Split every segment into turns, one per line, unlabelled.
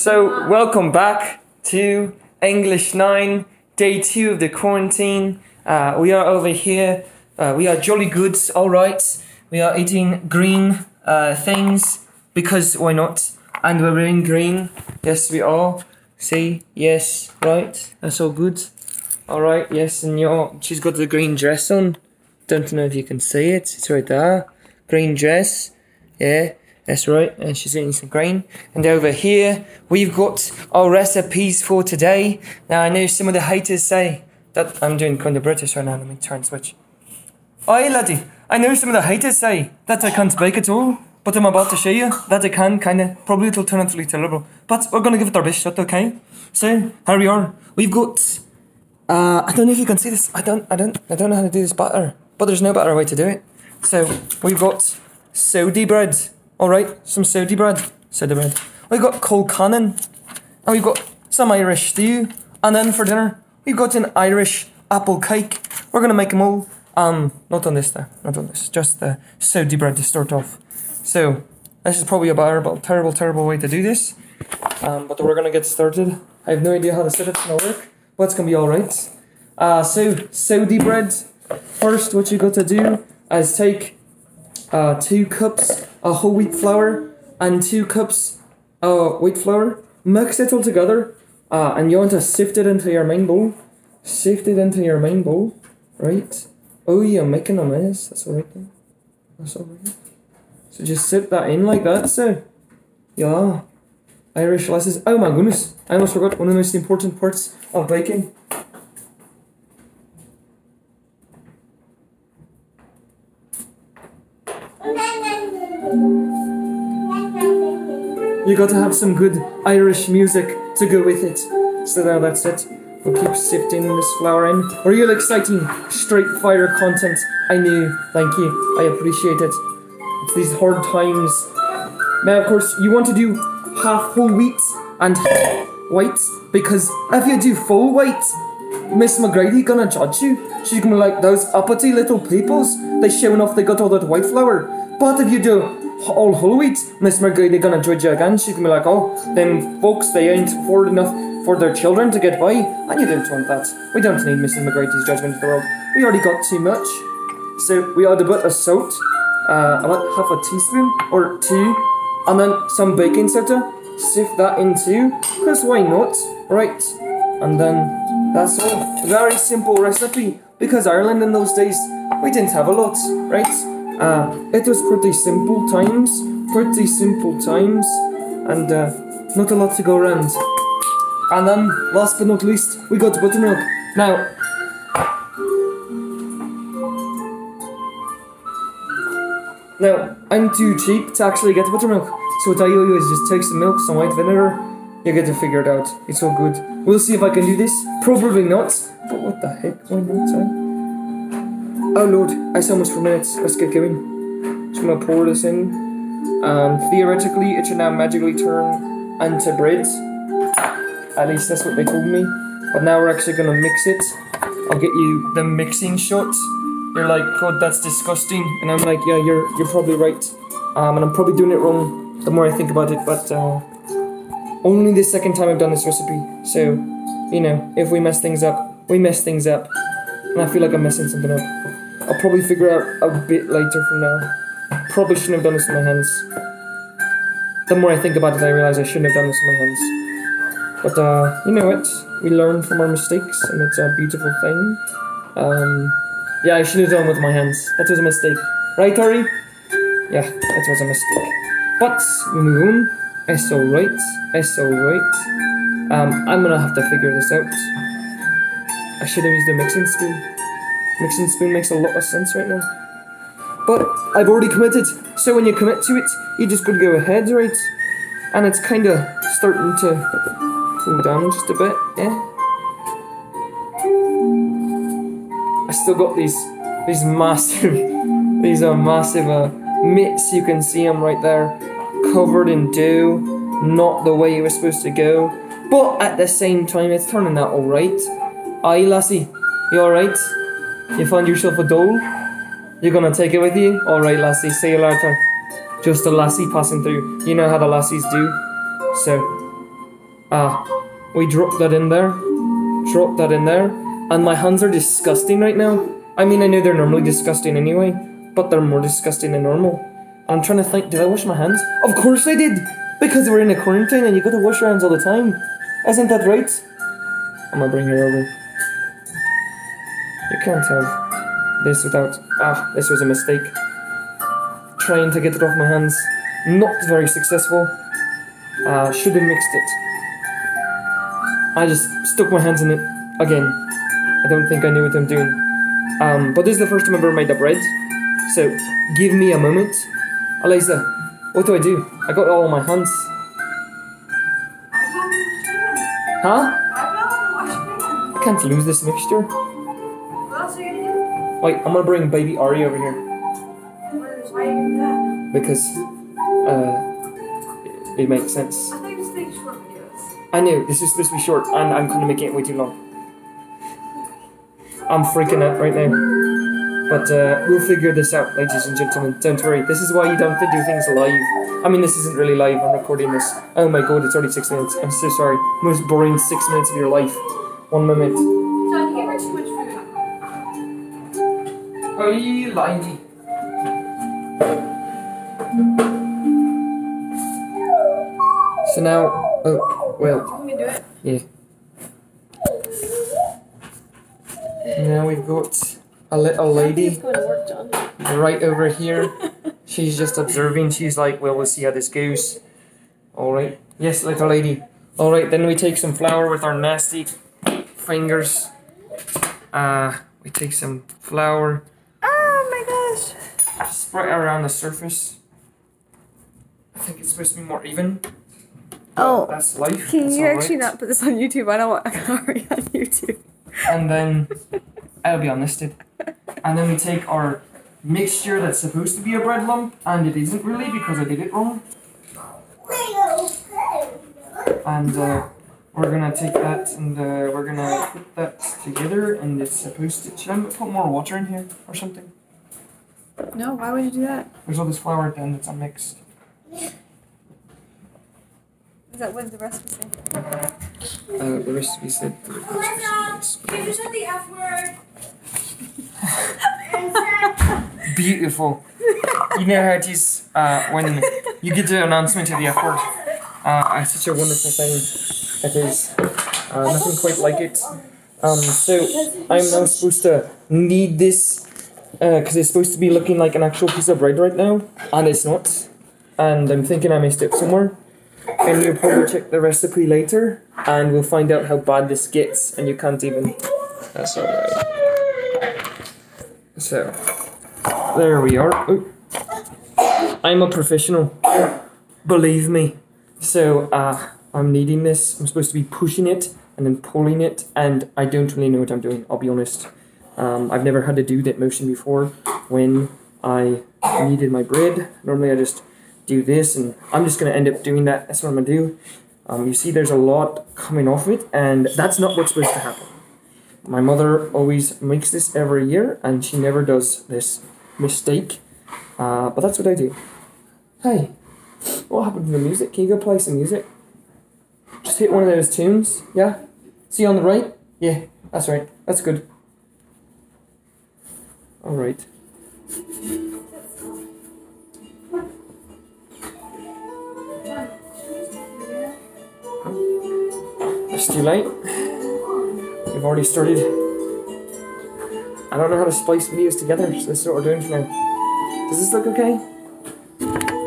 So, welcome back to English 9, day 2 of the quarantine. Uh, we are over here. Uh, we are jolly good, alright. We are eating green uh, things because why not? And we're wearing green. Yes, we are. See? Yes, right. That's all good. Alright, yes, and you she's got the green dress on. Don't know if you can see it. It's right there. Green dress. Yeah. That's right, and she's eating some grain. And over here, we've got our recipes for today. Now, I know some of the haters say that I'm doing kind of British right now. Let me try and switch. Oi, laddie, I know some of the haters say that I can't bake at all, but I'm about to show you that I can, kind of. Probably it'll turn out really terrible, but we're going to give it our best shot, okay? So, here we are. We've got. Uh, I don't know if you can see this. I don't. I don't. I don't know how to do this batter, but there's no better way to do it. So we've got soda bread. All right, some soda bread, soda bread. We've got colcannon, and we've got some Irish stew. And then for dinner, we've got an Irish apple cake. We're gonna make them all. Um, not on this there, not on this. Just the soda bread to start off. So this is probably a terrible, terrible, terrible way to do this. Um, but we're gonna get started. I have no idea how the setup's gonna work, but it's gonna be all right. Uh, so soda bread. First, what you got to do is take uh, two cups of whole wheat flour and two cups of wheat flour. Mix it all together, uh, and you want to sift it into your main bowl. Sift it into your main bowl, right? Oh, you're making a mess. That's alright. That's alright. So just sit that in like that. So, yeah. Irish lasses. Oh my goodness! I almost forgot one of the most important parts of baking. You got to have some good Irish music to go with it. So now that's it. We'll keep sifting this flour in. Real exciting, straight fire content. I knew. Thank you. I appreciate it. It's these hard times. Now, of course, you want to do half whole wheat and white because if you do full white, Miss McGrady gonna judge you. She's gonna be like those uppity little peoples. They showing off they got all that white flour. But if you do all whole wheat, Miss McGrady gonna judge you again. She can be like, oh, them folks they ain't afford enough for their children to get by, and you don't want that. We don't need Mrs. McGrady's judgment of the world. We already got too much. So we add a bit of salt, uh, about half a teaspoon or two, and then some baking soda. Sift that into, cause why not, right? And then that's all. Very simple recipe because Ireland in those days we didn't have a lot, right? Uh, it was pretty simple times, pretty simple times, and uh, not a lot to go around. And then, last but not least, we got buttermilk. Now, now I'm too cheap to actually get buttermilk, so what I do is just take some milk, some white vinegar. You get to figure it out. It's all good. We'll see if I can do this. Probably not. But what the heck? Why not? Huh? Oh lord, I so much for minutes. Let's get going. Just gonna pour this in. And theoretically, it should now magically turn into bread. At least that's what they told me. But now we're actually gonna mix it. I'll get you the mixing shot. You're like, God, that's disgusting. And I'm like, yeah, you're you're probably right. Um, and I'm probably doing it wrong the more I think about it. But uh, only the second time I've done this recipe. So, you know, if we mess things up, we mess things up. And I feel like I'm messing something up. I'll probably figure out a bit later from now. Probably shouldn't have done this with my hands. The more I think about it, I realize I shouldn't have done this with my hands. But, uh, you know what? We learn from our mistakes, and it's a beautiful thing. Um, yeah, I shouldn't have done it with my hands. That was a mistake. Right, Tori? Yeah, that was a mistake. But, we move on. It's alright. It's alright. Um, I'm gonna have to figure this out. I should have used a mixing spoon. Mixing spoon makes a lot of sense right now. But I've already committed, so when you commit to it, you just gotta go ahead, right? And it's kinda starting to cool down just a bit, yeah? I still got these these massive these are massive uh, mitts you can see them right there covered in dew, not the way it was supposed to go but at the same time it's turning out alright aye lassie you alright you found yourself a doll you're gonna take it with you alright lassie see you later just a lassie passing through you know how the lassies do so Ah, we drop that in there. Drop that in there. And my hands are disgusting right now. I mean, I know they're normally disgusting anyway, but they're more disgusting than normal. I'm trying to think, did I wash my hands? Of course I did! Because we're in a quarantine and you gotta wash your hands all the time. Isn't that right? I'm gonna bring her over. You can't have this without. Ah, this was a mistake. Trying to get it off my hands. Not very successful. Uh, should have mixed it. I just stuck my hands in it again. I don't think I knew what I'm doing. Um, but this is the first time I've ever made the bread. So, give me a moment. Eliza, what do I do? I got it all on my hands. Huh? I can't lose this mixture. Wait, I'm gonna bring baby Ari over here.
Why are you doing that?
because uh, it, it makes sense.
I thought you were just making short videos.
I know this is supposed to be short, and I'm kind of making it way too long. I'm freaking out right now, but uh, we'll figure this out, ladies and gentlemen. Don't worry. This is why you don't do things live. I mean, this isn't really live. I'm recording this. Oh my god, it's already six minutes. I'm so sorry. Most boring six minutes of your life. One moment.
You
lady. So now, oh well,
You can do it.
yeah. Now we've got a little lady right over here. She's just observing. She's like, well, we'll see how this goes. All right. Yes, little lady. All right. Then we take some flour with our nasty fingers. Uh, we take some flour, spread around the surface. I think it's supposed to be more even.
Oh.
That's life.
Can
That's
you
all
actually
right.
not put this on YouTube? I don't want Ari on YouTube.
and then I'll be unlisted. And then we take our mixture that's supposed to be a bread lump, and it isn't really because I did it wrong. And uh, we're gonna take that and uh, we're gonna put that together, and it's supposed to. Should I put more water in here or something?
No, why would you do that?
There's all this flour at the end that's unmixed.
Is that what the recipe say?
Uh, the recipe said.
Did you say the F word?
Beautiful. You know how it is uh, when you get the announcement of the F word. Uh, it's such a wonderful thing. It is. Uh, nothing quite like it. Um, so I'm now supposed to knead this because it's supposed to be looking like an actual piece of bread right now, and it's not. And I'm thinking I messed up somewhere. And you'll probably check the recipe later, and we'll find out how bad this gets, and you can't even. That's alright. So, there we are. Oh. I'm a professional. Believe me. So, uh, I'm kneading this. I'm supposed to be pushing it and then pulling it, and I don't really know what I'm doing, I'll be honest. Um, I've never had to do that motion before when I kneaded my bread. Normally I just do this, and I'm just going to end up doing that. That's what I'm going to do. Um, you see, there's a lot coming off it, and that's not what's supposed to happen. My mother always makes this every year, and she never does this mistake. Uh, but that's what I do. Hey, what happened to the music? Can you go play some music? Just hit one of those tunes, yeah? See on the right? Yeah, that's right. That's good. Alright. It's too late. We've already started. I don't know how to splice videos together, so this is what we're doing for now. Does this look okay?
I.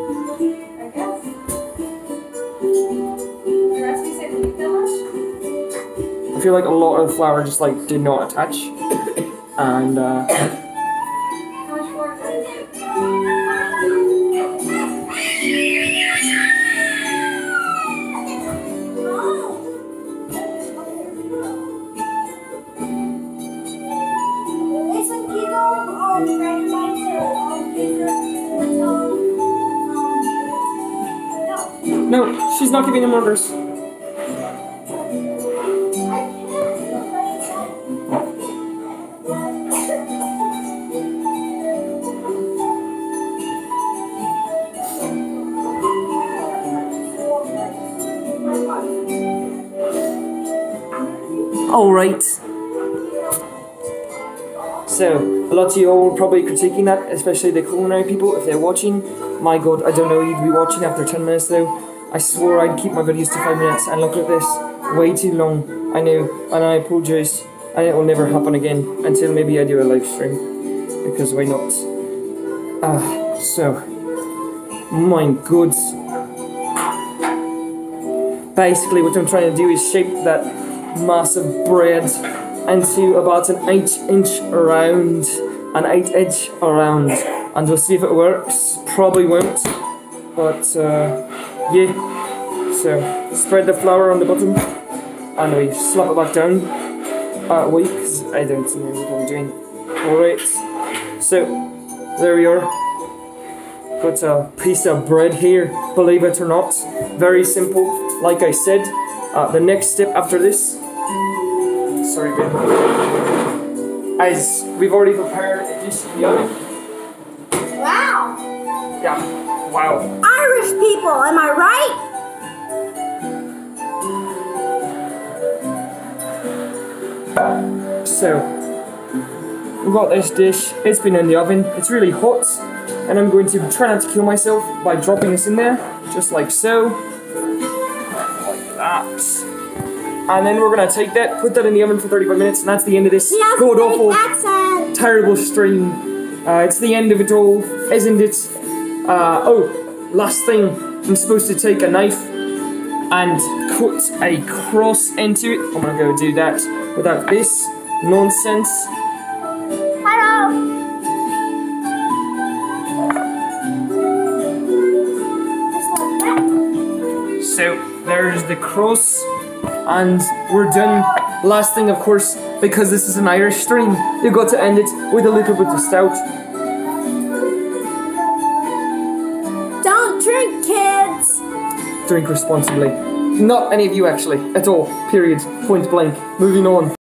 The
feel like a lot of flour just like did not attach. And uh, not giving him orders. Alright. So, a lot of you all probably critiquing that, especially the culinary people, if they're watching. My god, I don't know you'd be watching after 10 minutes though. I swore I'd keep my videos to 5 minutes, and look at this. Way too long. I know, and I apologize. And it will never happen again until maybe I do a live stream. Because why not? Ah, so. My goods. Basically, what I'm trying to do is shape that massive bread into about an 8 inch around, an 8 inch around, and we'll see if it works. Probably won't, but uh, yeah. So spread the flour on the bottom, and we slap it back down. Uh, wait, 'cause I don't know what I'm doing. Alright, so there we are. Got a piece of bread here, believe it or not. Very simple, like I said. Uh, the next step after this sorry, Ben. As we've already prepared a dish in the oven.
Wow.
Yeah. Wow.
Irish people, am I right?
So we've got this dish. It's been in the oven. It's really hot, and I'm going to try not to kill myself by dropping this in there, just like so, like that. And then we're gonna take that, put that in the oven for 35 minutes, and that's the end of this god awful. terrible stream. Uh, it's the end of it all, isn't it? Uh, oh, last thing. I'm supposed to take a knife and cut a cross into it. I'm gonna go do that without this nonsense.
Hello. Just like that.
So there's the cross, and we're done. Last thing, of course, because this is an Irish stream, you got to end it with a little bit of stout. Drink responsibly. Not any of you, actually, at all. Period. Point blank. Moving on.